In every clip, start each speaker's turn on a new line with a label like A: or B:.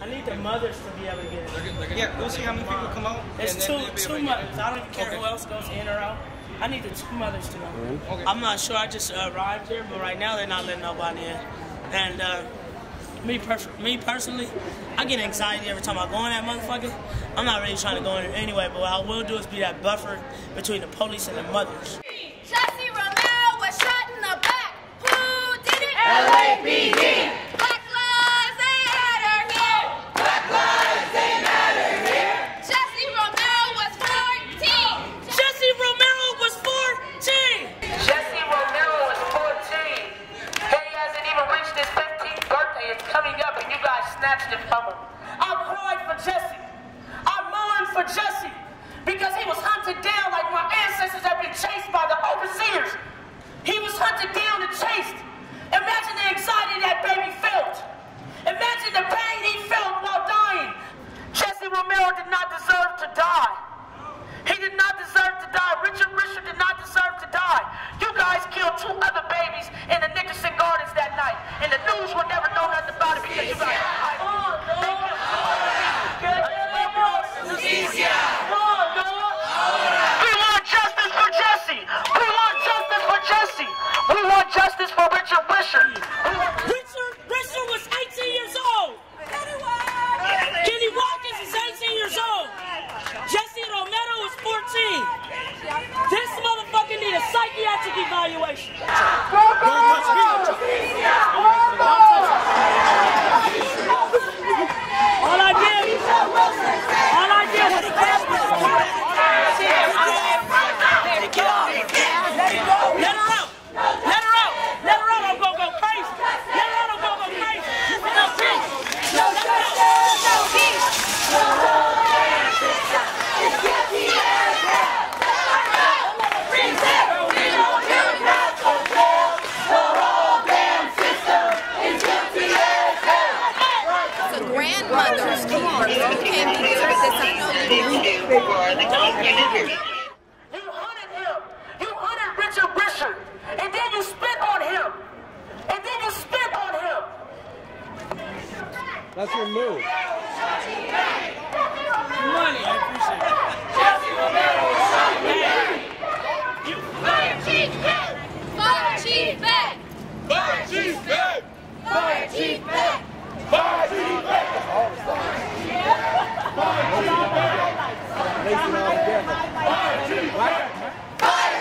A: I need the mothers to be able to get it.
B: Yeah, we'll see how many people come out.
A: It's
B: and then
A: two two
B: able to get
A: mothers. I don't even care
B: Okay.
A: who else goes in or out. I need the two mothers to know.
B: Okay.
A: I'm not sure. I just uh, arrived here, but right now they're not letting nobody in. And uh, me, pers- me personally, I get anxiety every time I go in that motherfucker. I'm not really trying to go in there anyway, but what I will do is be that buffer between the police and the mothers.
C: Jesse Romero was shot in the back. Who did it? LAPD.
D: For Jesse because he was hunted down like my ancestors have been chased by the overseers. He was hunted down and chased. Imagine the anxiety that baby felt. Imagine the pain he felt while dying. Jesse Romero did not deserve to die. He did not deserve to die. Richard Risher did not deserve to die. You guys killed two other babies in the Nickerson Gardens that night. And the news would never know nothing about it because you guys. We want justice for Jesse. We want justice for Jesse. We want justice for Richard Risher.
A: Richard, Risher was 18 years old! Kenny Watkins is 18 years old! Jesse Romero is 14! This motherfucker need a psychiatric evaluation! All I did, all I did was Let her out! Let her out! Let her out! I'm gonna go crazy! Let her out! I'm gonna go crazy! Let her out!
C: The grandmother's keeper. You can't be good at this. I know you do.
D: You hunted him. You hunted Richard Risher. And then you spit on him. And then you spit on him.
E: That's your move.
A: Money, I appreciate it.
C: Fire chief Beck! Fire chief Beck! Fire chief Beck! Fire chief Beck!
E: Lace it all together.
C: Fire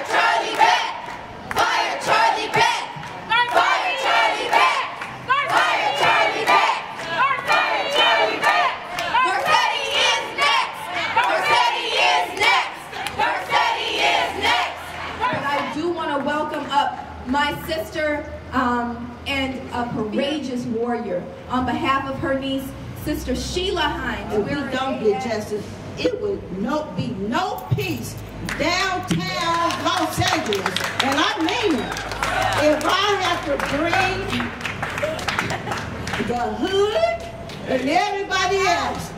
C: Charlie Beck! Fire Charlie Beck! Fire Charlie Beck! Fire Charlie Beck! Fire Charlie Beck! Garcetti is next! Garcetti is next! Garcetti is next!
F: But I do want to welcome up my sister um, and a courageous warrior on behalf of her niece, Sister Sheila Hines.
G: If we don't get justice, it will no, be no peace downtown Los Angeles. And I mean it. If I have to bring the hood and everybody else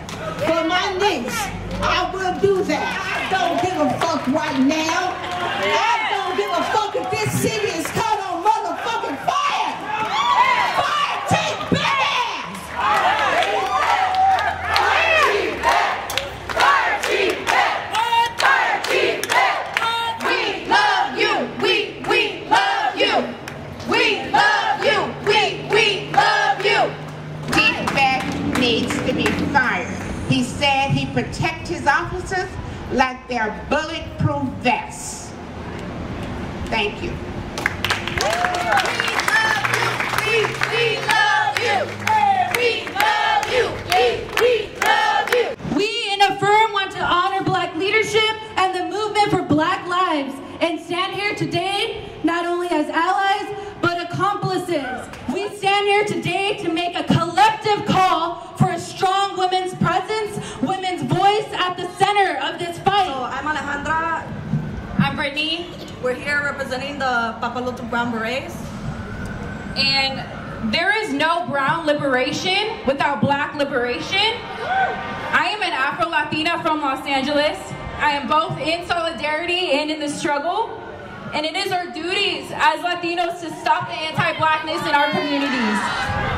G: for my niece, I will do that. I don't give a fuck right now. I don't give a fuck if this city is caught on motherfucking fire. Fire take big ass.
C: We love you! We, we love you! We love you! We, we love you!
H: Defect needs to be fired. He said he protect his officers like they're bulletproof vests. Thank you.
C: We love you! We love you! We, we love you!
I: We in Affirm want to honor black leadership and the movement for black lives and stand here today
J: representing the Papaloto Brown Berets.
I: And there is no brown liberation without black liberation. I am an Afro Latina from Los Angeles. I am both in solidarity and in the struggle. And it is our duties as Latinos to stop the anti blackness in our communities.